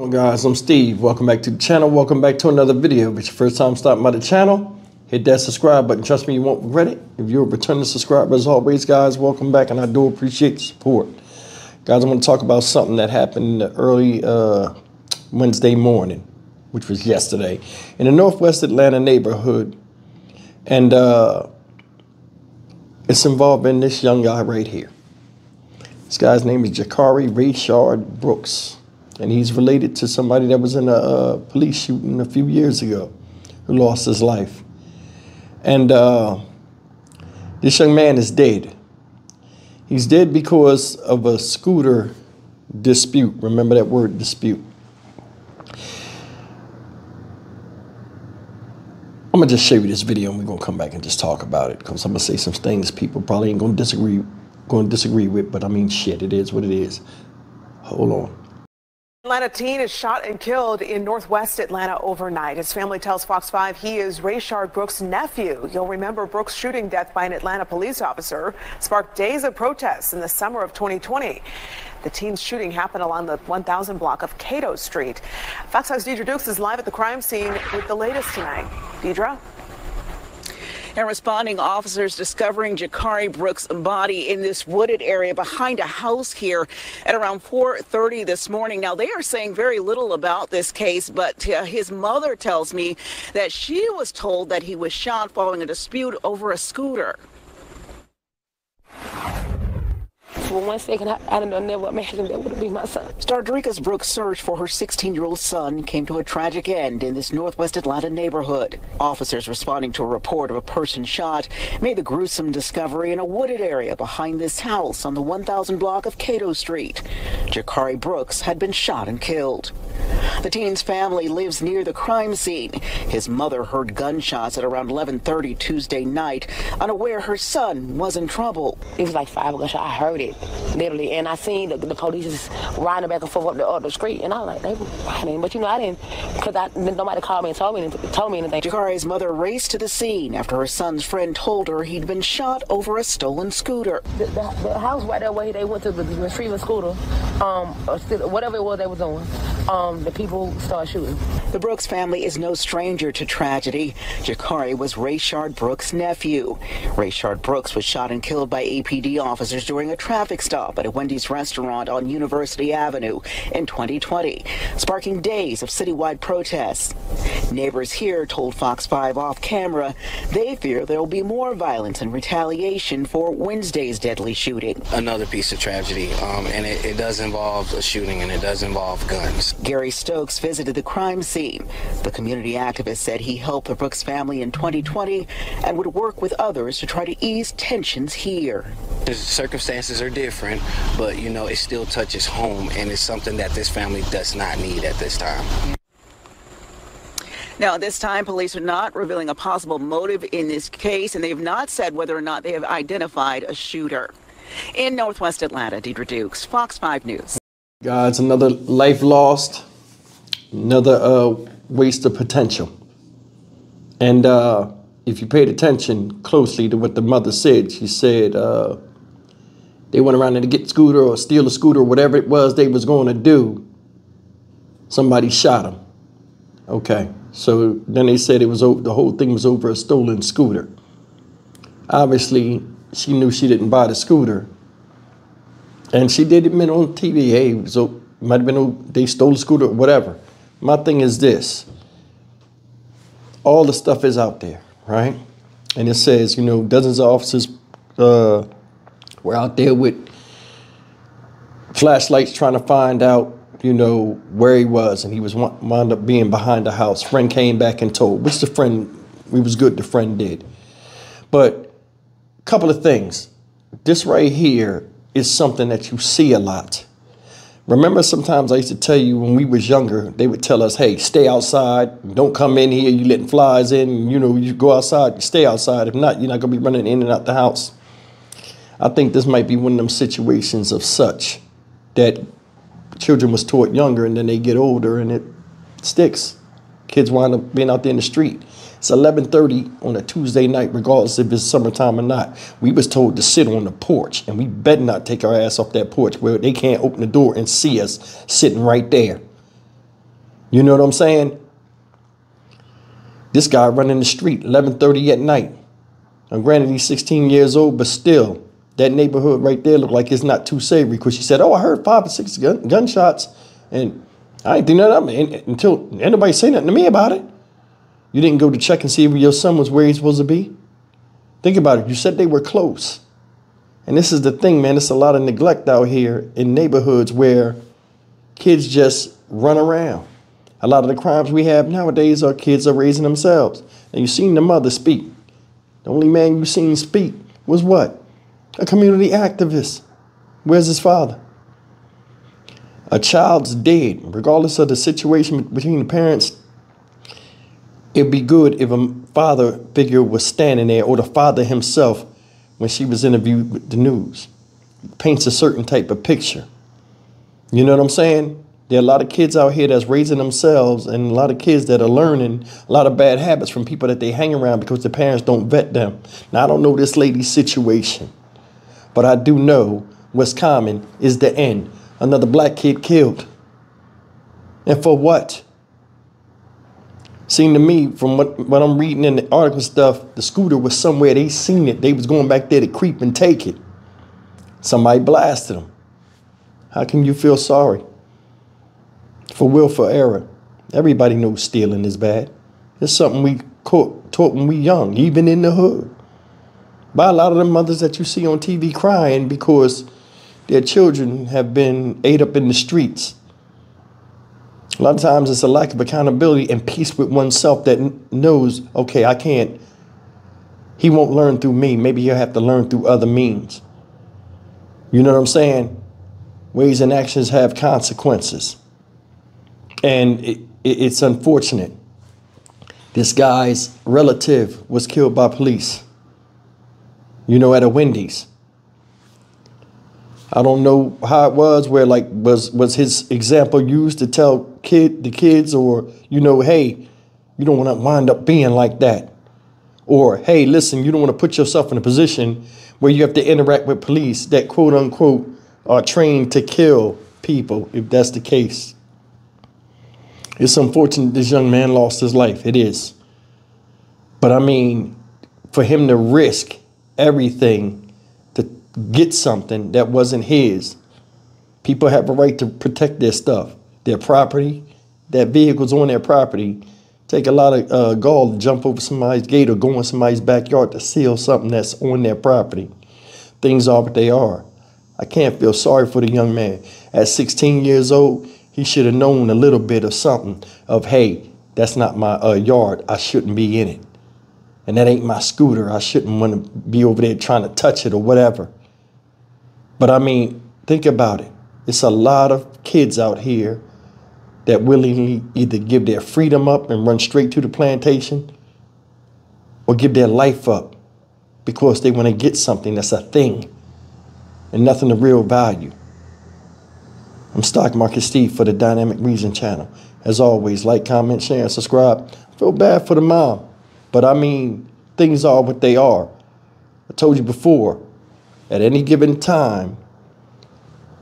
Hello guys, I'm Steve. Welcome back to the channel. Welcome back to another video. If it's your first time stopping by the channel, hit that subscribe button. Trust me, you won't regret it. If you're a returning subscriber, as always, guys, welcome back, and I do appreciate the support. Guys, I want to talk about something that happened early uh, Wednesday morning, which was yesterday, in the Northwest Atlanta neighborhood. And uh, it's involving this young guy right here. This guy's name is Jakari Rayshard Brooks and he's related to somebody that was in a, police shooting a few years ago who lost his life. And uh, this young man is dead. He's dead because of a scooter dispute. Remember that word, dispute. I'm gonna just show you this video and we're gonna come back and just talk about it because I'm gonna say some things people probably ain't gonna disagree gonna disagree with, but I mean shit, it is what it is. Hold on. Atlanta teen is shot and killed in northwest Atlanta overnight. His family tells Fox 5 he is Rayshard Brooks' nephew. You'll remember Brooks' shooting death by an Atlanta police officer sparked days of protests in the summer of 2020. The teen's shooting happened along the 1000 block of Cato Street. Fox 5's Deidra Dukes is live at the crime scene with the latest tonight. Deidra? And responding officers discovering Jakari Brooks' body in this wooded area behind a house here at around 4:30 this morning. Now they are saying very little about this case, but uh, his mother tells me that she was told that he was shot following a dispute over a scooter for one second, I, I didn't know what imagined that would be my son. Stardricus Brooks' search for her 16-year-old son came to a tragic end in this northwest Atlanta neighborhood. Officers responding to a report of a person shot made the gruesome discovery in a wooded area behind this house on the 1000 block of Cato Street. Jakari Brooks had been shot and killed. The teen's family lives near the crime scene. His mother heard gunshots at around 11:30 Tuesday night, unaware her son was in trouble. It was like five gunshots. I heard it literally, and I seen the, the police just riding back and forth up the, up the street, and I was like, they were riding, but you know, I didn't, because nobody called me and told me told me anything. Jakari's mother raced to the scene after her son's friend told her he'd been shot over a stolen scooter. The, the, the house right there where they went to retrieve a scooter, um, whatever it was they were doing. Um, the people start shooting. The Brooks family is no stranger to tragedy. Jakari was Rayshard Brooks' nephew. Rayshard Brooks was shot and killed by APD officers during a traffic stop at a Wendy's restaurant on University Avenue in 2020, sparking days of citywide protests. Neighbors here told Fox 5 off camera they fear there will be more violence and retaliation for Wednesday's deadly shooting. Another piece of tragedy, um, and it, it does involve a shooting and it does involve guns. Gary Stokes visited the crime scene. The community activist said he helped the Brooks family in 2020 and would work with others to try to ease tensions here. The circumstances are different, but you know, it still touches home and it's something that this family does not need at this time. Now, at this time, police are not revealing a possible motive in this case, and they have not said whether or not they have identified a shooter. In Northwest Atlanta, Deidra Dukes, Fox 5 News. Guys, another life lost, another uh, waste of potential. And uh, if you paid attention closely to what the mother said, she said uh, they went around there to get scooter or steal a scooter, or whatever it was they was going to do. Somebody shot him. Okay, so then they said it was over, the whole thing was over a stolen scooter. Obviously, she knew she didn't buy the scooter and she did admit on TV, hey, so might have been they stole the scooter, whatever. My thing is this: all the stuff is out there, right? And it says, you know, dozens of officers uh, were out there with flashlights trying to find out, you know, where he was, and he was wound up being behind the house. Friend came back and told, which the friend, we was good. The friend did, but a couple of things. This right here is something that you see a lot. Remember, sometimes I used to tell you when we was younger, they would tell us, hey, stay outside. Don't come in here. You letting flies in. You know, you go outside, you stay outside. If not, you're not going to be running in and out the house. I think this might be one of them situations of such that children was taught younger and then they get older and it sticks. Kids wind up being out there in the street. It's 11:30 on a Tuesday night, regardless if it's summertime or not. We was told to sit on the porch, and we better not take our ass off that porch where they can't open the door and see us sitting right there. You know what I'm saying? This guy running the street 11:30 at night. Now, granted, he's 16 years old, but still, that neighborhood right there looked like it's not too savory. Because she said, "Oh, I heard five or six gun- gunshots, and I ain't think nothing until anybody say nothing to me about it." You didn't go to check and see if your son was where he's supposed to be. Think about it. You said they were close, and this is the thing, man. It's a lot of neglect out here in neighborhoods where kids just run around. A lot of the crimes we have nowadays are kids are raising themselves. And you've seen the mother speak. The only man you've seen speak was what? A community activist. Where's his father? A child's dead, regardless of the situation between the parents. It'd be good if a father figure was standing there or the father himself when she was interviewed with the news. Paints a certain type of picture. You know what I'm saying? There are a lot of kids out here that's raising themselves and a lot of kids that are learning a lot of bad habits from people that they hang around because the parents don't vet them. Now, I don't know this lady's situation, but I do know what's common is the end. Another black kid killed. And for what? Seemed to me, from what, what I'm reading in the article stuff, the scooter was somewhere. They seen it. They was going back there to creep and take it. Somebody blasted them. How can you feel sorry? for willful error. Everybody knows stealing is bad. It's something we taught when we young, even in the hood. By a lot of the mothers that you see on TV crying because their children have been ate up in the streets. A lot of times it's a lack of accountability and peace with oneself that knows, okay, I can't, he won't learn through me. Maybe he'll have to learn through other means. You know what I'm saying? Ways and actions have consequences. And it, it, it's unfortunate. This guy's relative was killed by police, you know, at a Wendy's. I don't know how it was where like was was his example used to tell kid the kids or you know hey you don't want to wind up being like that or hey listen you don't want to put yourself in a position where you have to interact with police that quote unquote are trained to kill people if that's the case it's unfortunate this young man lost his life. It is. But I mean, for him to risk everything get something that wasn't his, people have a right to protect their stuff, their property, their vehicles on their property. Take a lot of uh, gall to jump over somebody's gate or go in somebody's backyard to steal something that's on their property. Things are what they are. I can't feel sorry for the young man. At 16 years old, he should have known a little bit of something of, hey, that's not my uh, yard. I shouldn't be in it. And that ain't my scooter. I shouldn't want to be over there trying to touch it or whatever. But I mean, think about it. It's a lot of kids out here that willingly either give their freedom up and run straight to the plantation or give their life up because they want to get something that's a thing and nothing of real value. I'm Stock Market Steve for the Dynamic Reason channel. As always, like, comment, share, and subscribe. I feel bad for the mom, but I mean, things are what they are. I told you before, at any given time,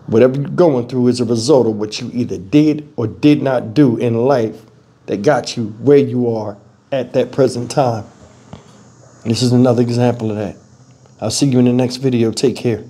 whatever you're going through is a result of what you either did or did not do in life that got you where you are at that present time. This is another example of that. I'll see you in the next video. Take care.